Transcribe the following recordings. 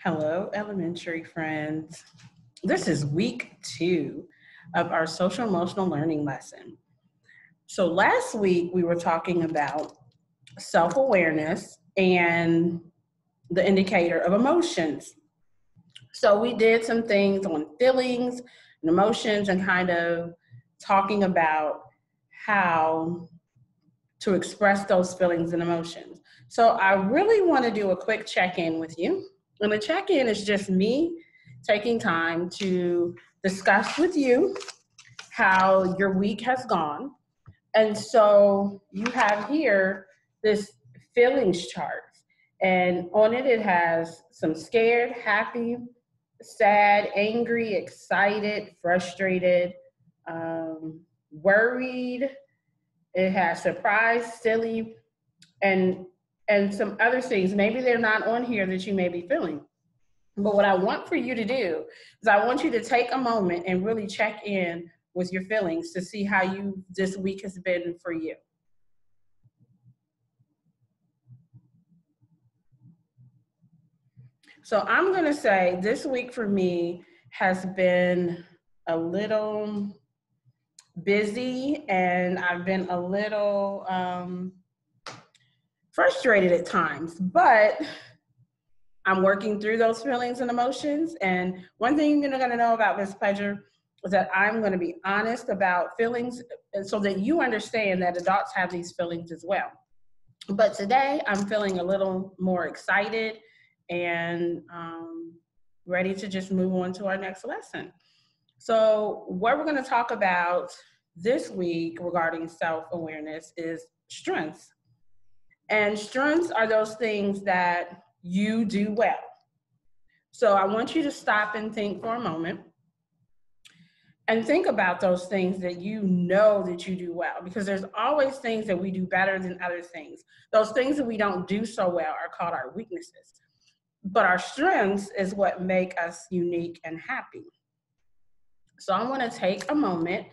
Hello, elementary friends. This is week two of our social emotional learning lesson. So, last week we were talking about self awareness and the indicator of emotions. So, we did some things on feelings and emotions and kind of talking about how to express those feelings and emotions. So, I really want to do a quick check in with you and the check in is just me taking time to discuss with you how your week has gone. And so you have here this feelings chart. And on it, it has some scared, happy, sad, angry, excited, frustrated, um, worried. It has surprised, silly, and and some other things. Maybe they're not on here that you may be feeling. But what I want for you to do is I want you to take a moment and really check in with your feelings to see how you this week has been for you. So I'm going to say this week for me has been a little busy and I've been a little um, frustrated at times, but I'm working through those feelings and emotions. And one thing you're to know about Miss Pledgure is that I'm to be honest about feelings so that you understand that adults have these feelings as well. But today I'm feeling a little more excited and um, ready to just move on to our next lesson. So, what we're to talk about this week regarding self awareness is strengths. And strengths are those things that you do well. So I want you to stop and think for a moment and think about those things that you know that you do well because there's always things that we do better than other things. Those things that we don't do so well are called our weaknesses. But our strengths is what make us unique and happy. So I want to take a moment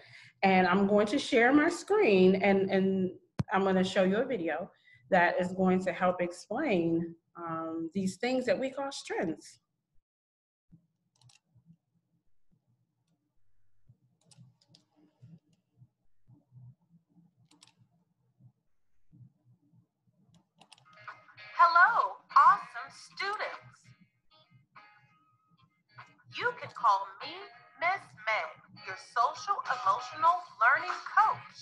and I'm going to share my screen and, and I'm going to show you a video that is going to help explain um, these things that we call strengths. Hello, awesome students. You can call me Miss Meg, your social emotional learning coach.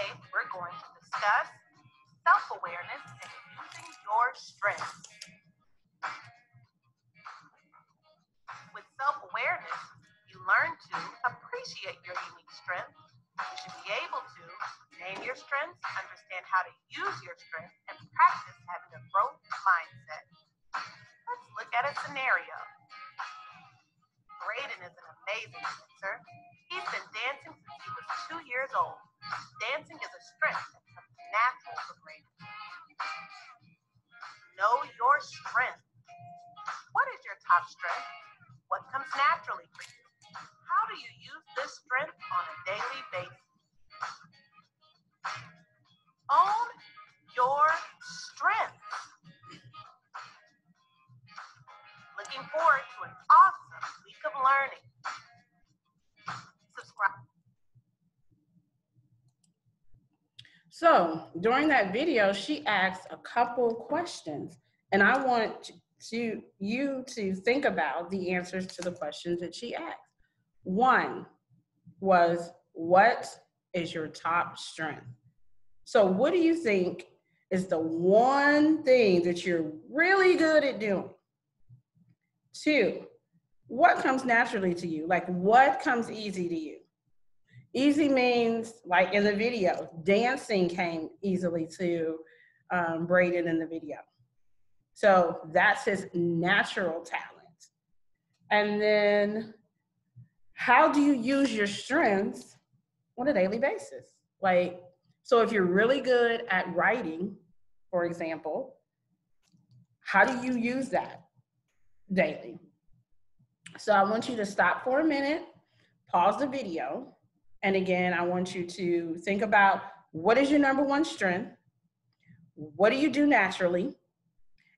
Today, we're going to discuss self-awareness and using your strengths. With self-awareness, you learn to appreciate your unique strengths. You should be able to name your strengths, understand how to use your strengths, and practice having a growth mindset. Let's look at a scenario. Braden is an amazing Dancing during that video, she asked a couple questions, and I want to you to think about the answers to the questions that she asked. One was, what is your top strength? So what do you think is the one thing that you're really good at doing? Two, what comes naturally to you? Like what comes easy to you? Easy means, like in the video, dancing came easily to um, Braden in the video. So that's his natural talent. And then, how do you use your strengths on a daily basis? Like, so if you're really good at writing, for example, how do you use that daily? So I want you to stop for a minute, pause the video, and again, I want you to think about what is your number one strength? what do you do naturally?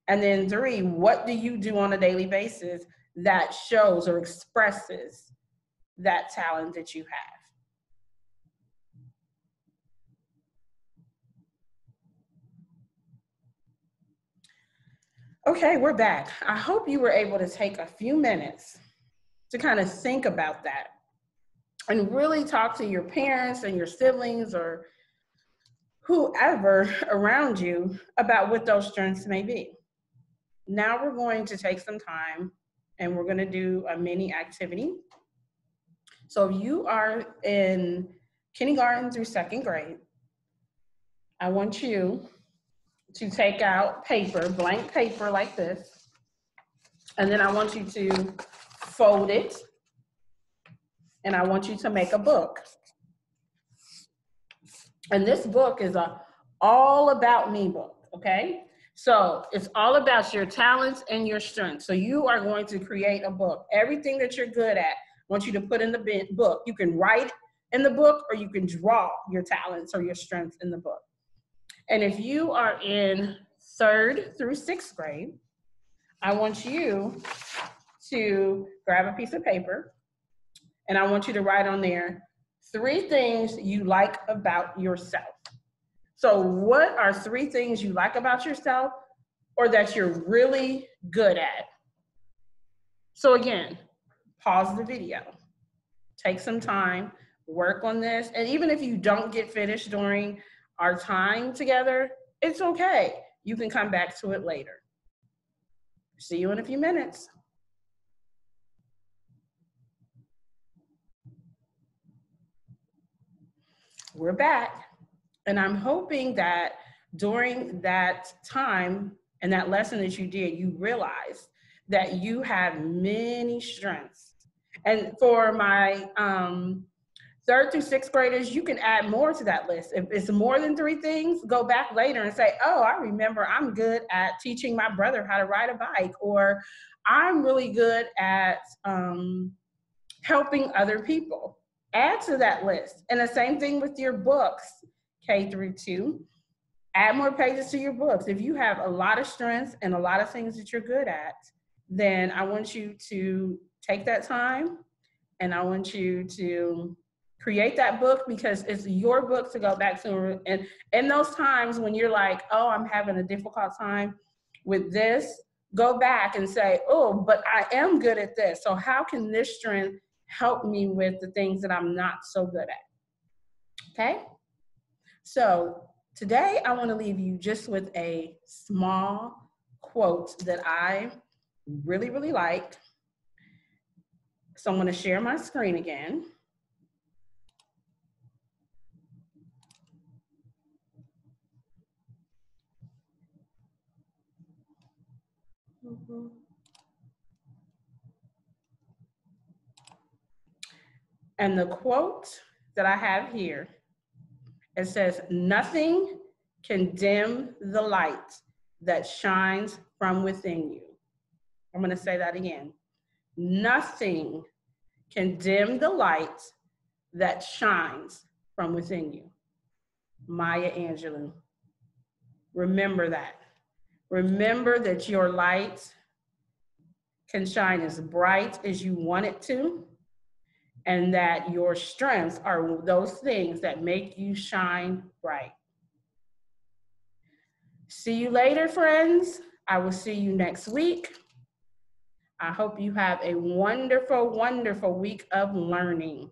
And then three, what do you do on a daily basis that shows or expresses that talent that you have? Okay, we're back. I hope you were able to take a few minutes to kind of think about that and really talk to your parents and your siblings or whoever around you about what those strengths may be. Now we're going to take some time and we're going to do a mini activity. So if you are in kindergarten through second grade, I want you to take out paper, blank paper like this, and then I want you to fold it, and I want you to make a book. And this book is a all about me book, okay? So it's all about your talents and your strengths. So you are going to create a book. Everything that you're good at, I want you to put in the book. You can write in the book or you can draw your talents or your strengths in the book. And if you are in third through sixth grade, I want you to grab a piece of paper and I want you to write on there three things you like about yourself. So, what are three things you like about yourself or that you're really good at? So, again, pause the video, take some time, work on this. And even if you don't get finished during our time together, it's okay. You can come back to it later. See you in a few minutes. We're back. And I'm hoping that during that time and that lesson that you did, you realized that you have many strengths. And for my um, third through sixth graders, you can add more to that list. If it's more than three things, go back later and say, oh, I remember I'm good at teaching my brother how to ride a bike, or I'm really good at um, helping other people. Add to that list. And the same thing with your books, K through two. Add more pages to your books. If you have a lot of strengths and a lot of things that you're good at, then I want you to take that time and I want you to create that book because it's your book to go back to and in those times when you're like oh i'm having a difficult time with this go back and say oh but i am good at this so how can this strength help me with the things that i'm not so good at. Okay? So today i want to leave you just with a small quote that i really really like so i'm going to share my screen again. Mm-hmm. And the quote that I have here, it says, nothing can dim the light that shines from within you. I'm going to say that again. Nothing can dim the light that shines from within you. Maya Angelou. Remember that. Remember that your light can shine as bright as you want it to, and that your strengths are those things that make you shine bright. See you later, friends. I will see you next week. I hope you have a wonderful, wonderful week of learning.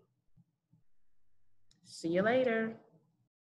See you later.